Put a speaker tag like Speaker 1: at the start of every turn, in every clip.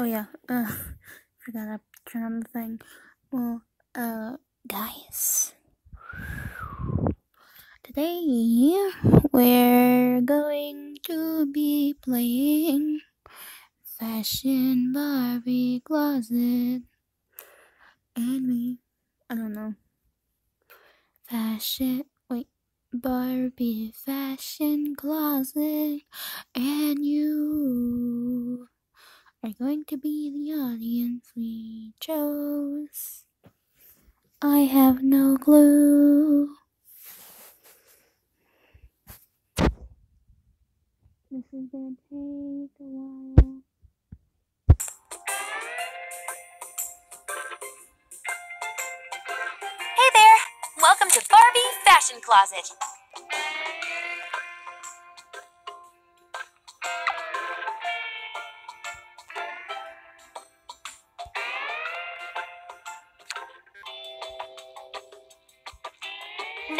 Speaker 1: Oh yeah, uh, forgot to turn on the thing. Well, uh, guys, today we're going to be playing Fashion Barbie Closet, and me, I don't know, Fashion. Wait, Barbie Fashion Closet, and you are going to be the audience we chose. I have no clue. This is gonna take a while.
Speaker 2: Hey there! Welcome to Barbie Fashion Closet.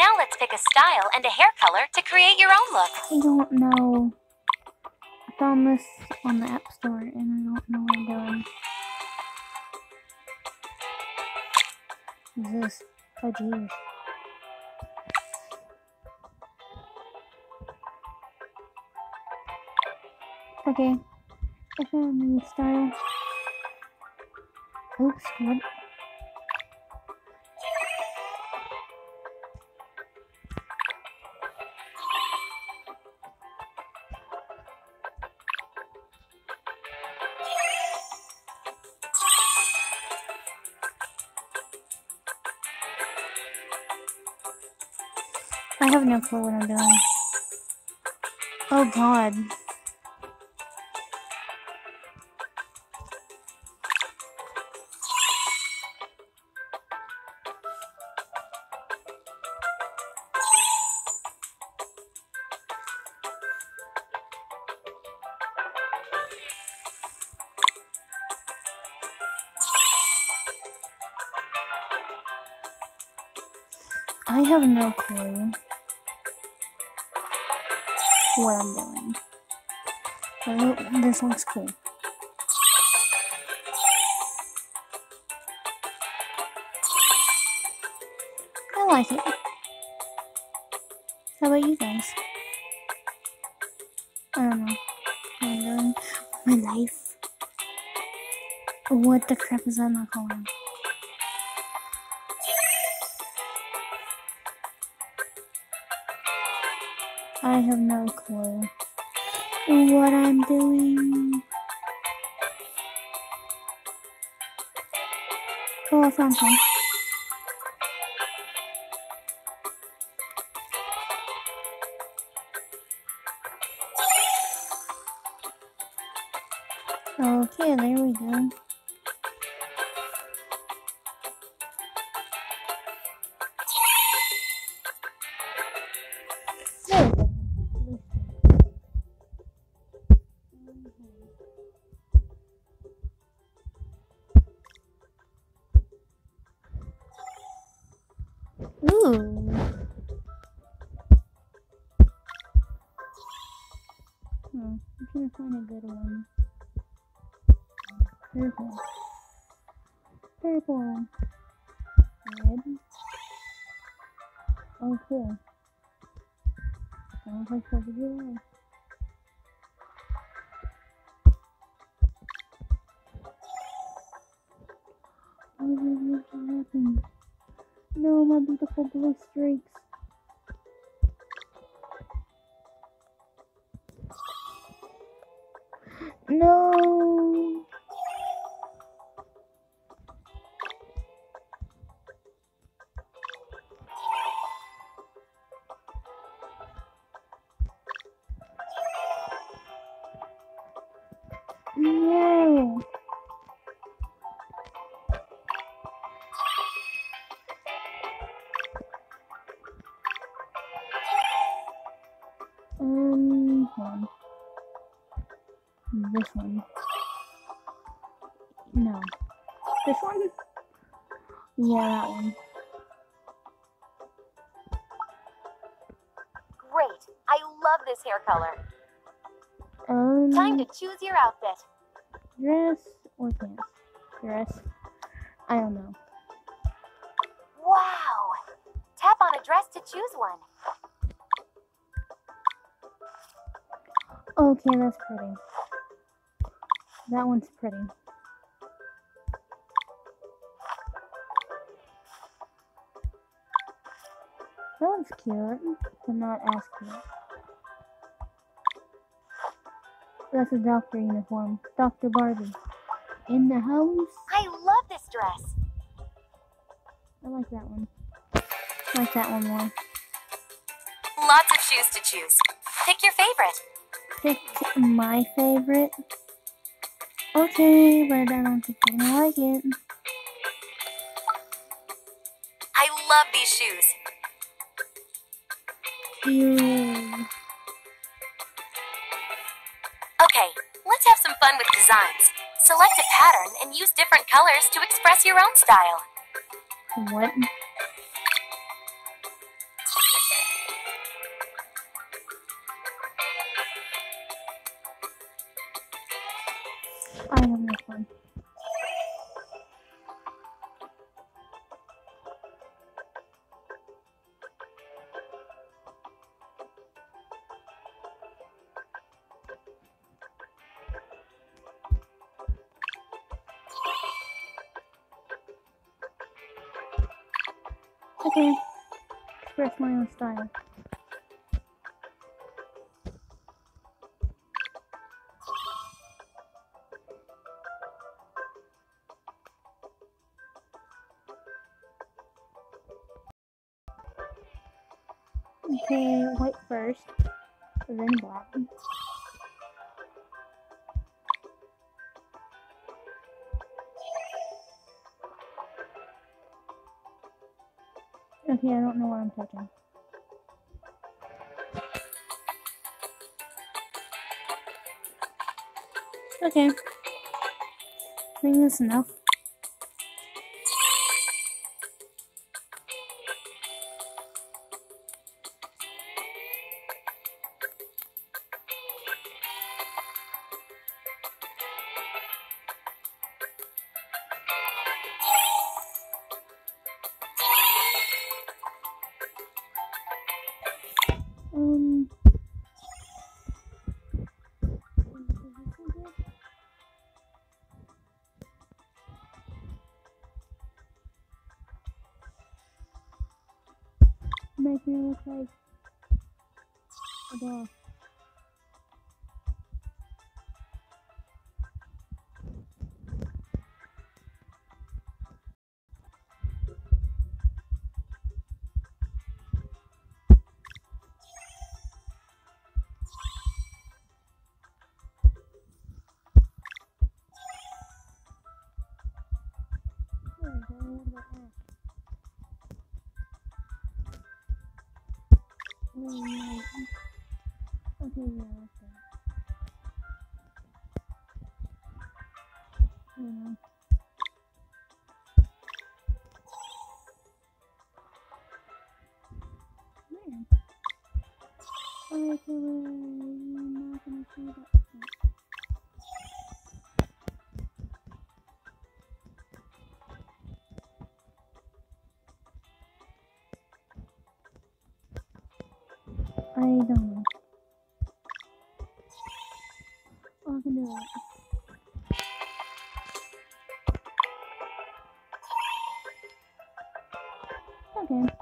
Speaker 2: Now let's pick a style and a hair color to create your own look.
Speaker 1: I don't know. I found this on the App Store and I don't know what I'm doing. What is this? Oh. Okay. I found the style. Oops, what? Clue what I'm doing. Oh god. I have no clue what I'm doing. This looks cool. I like it. How about you guys? I don't know. I'm doing my life. What the crap is that not calling? I have no clue what I'm doing. I found Purple. Purple. Red. Oh, cool. Sounds like what you like. What is happening? No, my beautiful blue streaks. No. No. This one? Yeah, that one.
Speaker 2: Great! I love this hair color.
Speaker 1: Um,
Speaker 2: Time to choose your outfit.
Speaker 1: dress or pants? Dress? I don't know.
Speaker 2: Wow! Tap on a dress to choose one.
Speaker 1: Okay, that's pretty. That one's pretty. That one's cute, but not as cute. That's a doctor uniform. Dr. Barbie. In the house.
Speaker 2: I love this dress.
Speaker 1: I like that one. I like that one more.
Speaker 2: Lots of shoes to choose. Pick your favorite.
Speaker 1: Pick my favorite. Okay, but I don't think I'm gonna like it.
Speaker 2: I love these shoes. Okay, let's have some fun with designs. Select a pattern and use different colors to express your own style.
Speaker 1: What? I have this one. Okay, white first, then black. Okay, I don't know what I'm touching. Okay. I think that's enough. Um. Okay, yeah, I don't know. Oh, I can do that. Okay.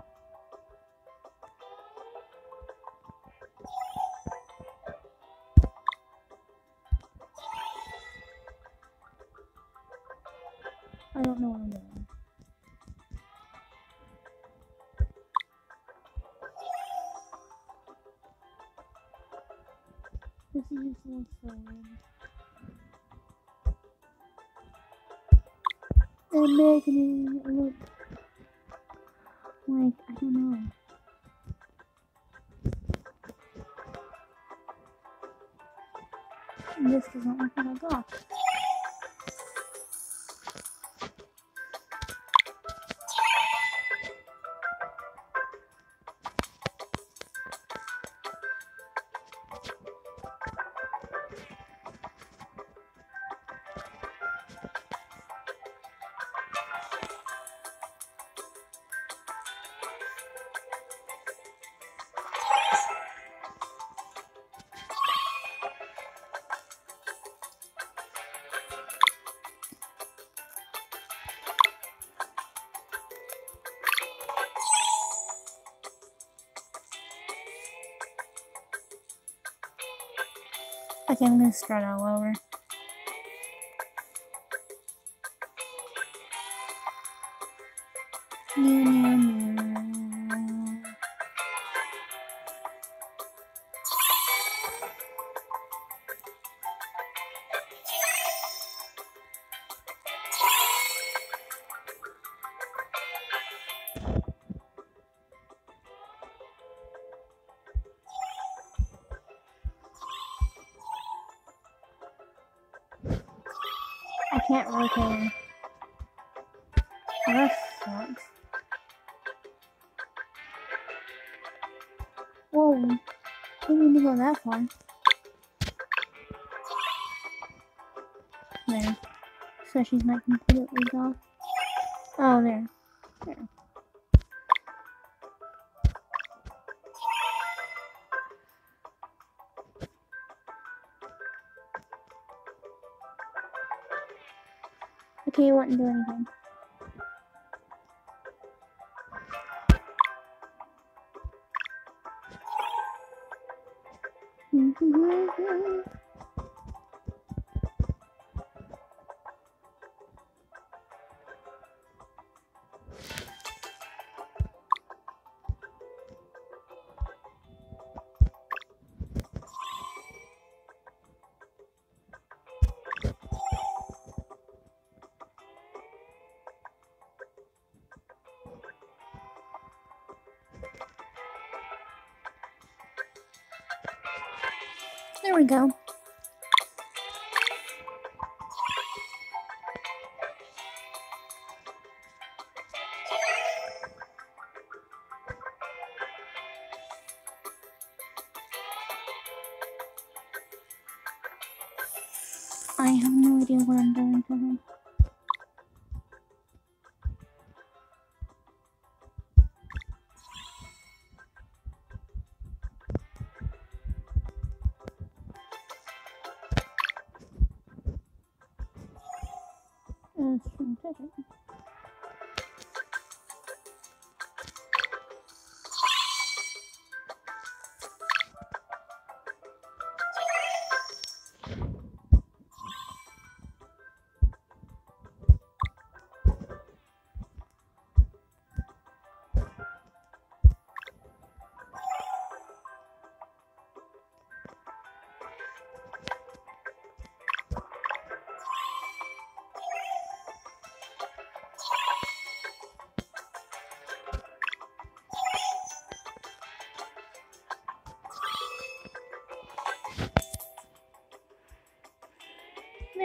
Speaker 1: Just so. They're making it look like I don't know. This doesn't look like a doll. Okay, I'm gonna start all over. New, new, new. Whoa. Didn't even go that far. There. So she's not completely gone. Oh, there. There. Okay, you wouldn't do anything. There we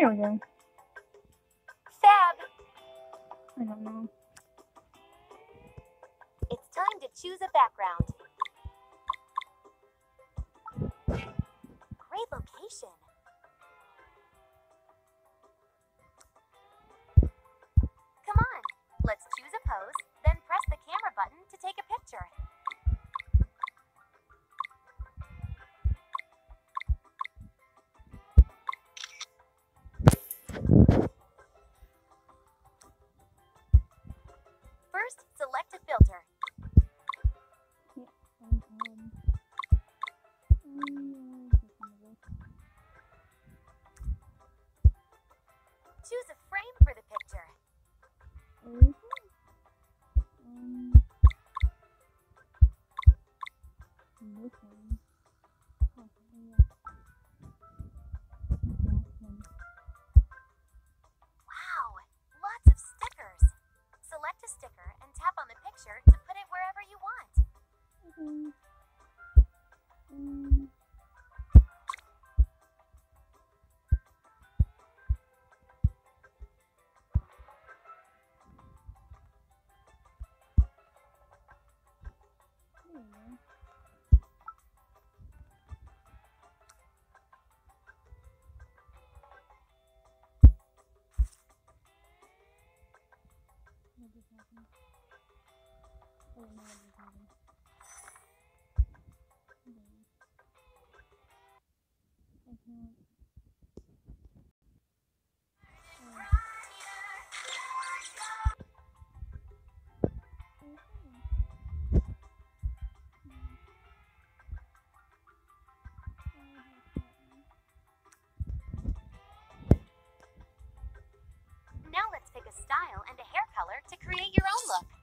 Speaker 1: There we go.
Speaker 2: Fab!
Speaker 1: I don't know.
Speaker 2: It's time to choose a background. and, and Oh, Now let's pick a style and a hair color to create your own look.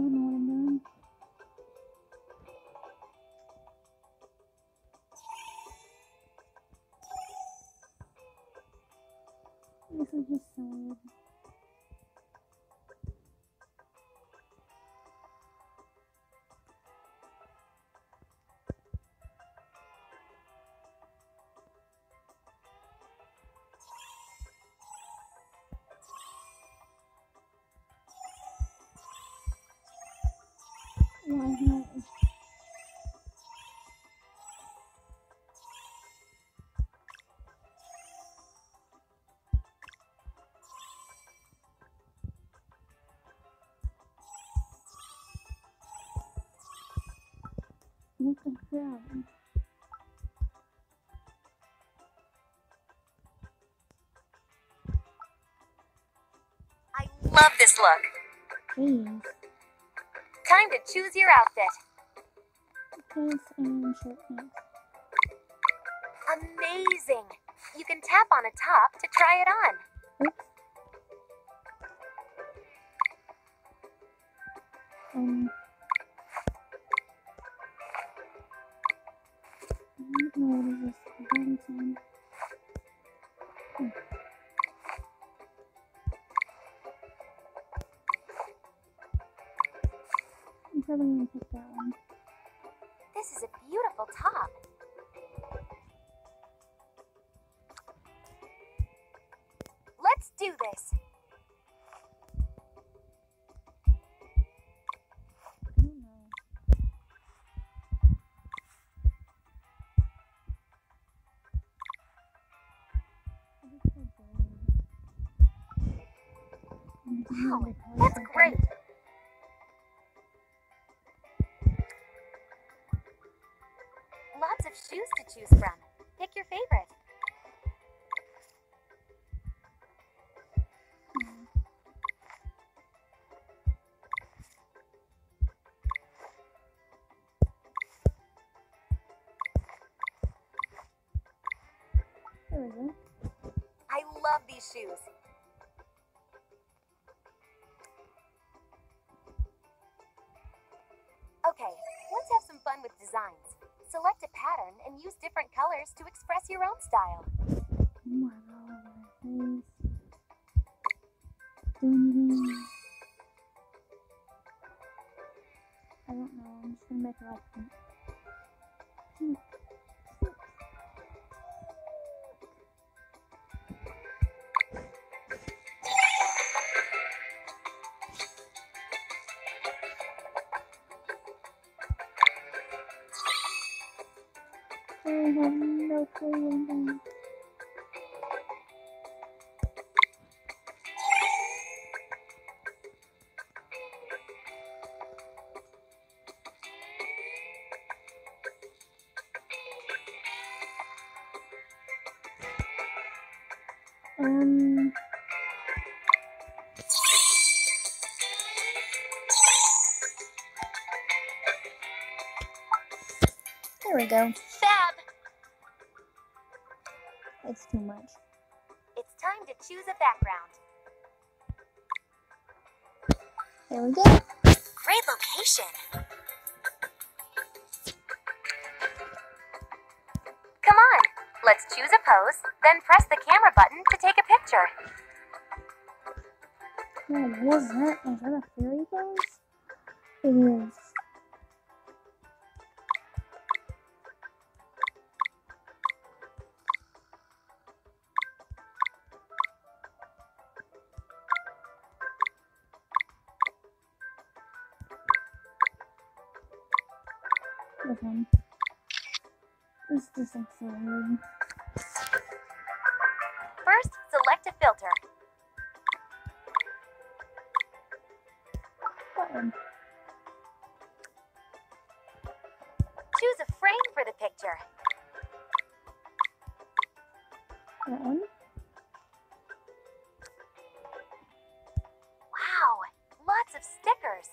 Speaker 1: Doing. This is just so weird. What the hell?
Speaker 2: I love this look.
Speaker 1: Please.
Speaker 2: Time to choose your outfit.
Speaker 1: Pants and short pants.
Speaker 2: Amazing! You can tap on a top to try it on.
Speaker 1: Oops. Um. I don't know what is this. Hmm. Probably gonna pick that one.
Speaker 2: This is a beautiful top. Let's do this.
Speaker 1: I don't know.
Speaker 2: Choose from. Pick your favorite.
Speaker 1: Hmm.
Speaker 2: I love these shoes. Okay, let's have some fun with designs. Select a pattern and use different colors to express your own style.
Speaker 1: I don't know. I'm just gonna make up. Um. There we go. Too much.
Speaker 2: It's time to choose a background.
Speaker 1: There we go.
Speaker 2: Great location. Come on, let's choose a pose, then press the camera button to take a picture.
Speaker 1: What was that? Is that a fairy pose? It is.
Speaker 2: Choose a frame for the picture.
Speaker 1: That one.
Speaker 2: Wow, lots of stickers.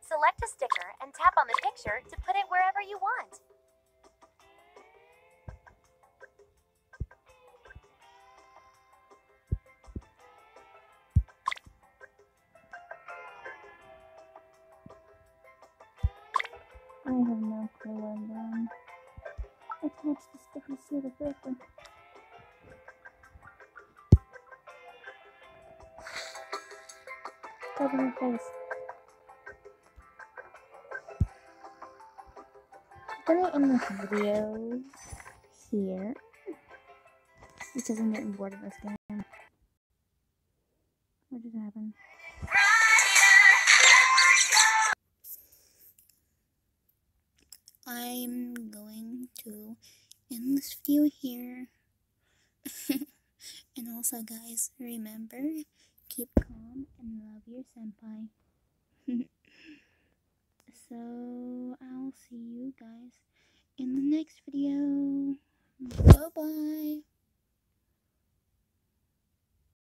Speaker 2: Select a sticker and tap on the picture to put it wherever you want.
Speaker 1: Her face. I'm gonna end this video here because I'm getting bored of this game. What just happened? I'm going to end this video here. and also, guys, remember keep calm and love your senpai. so, I'll see you guys in the next video. Bye bye.